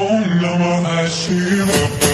Om Namah Shiva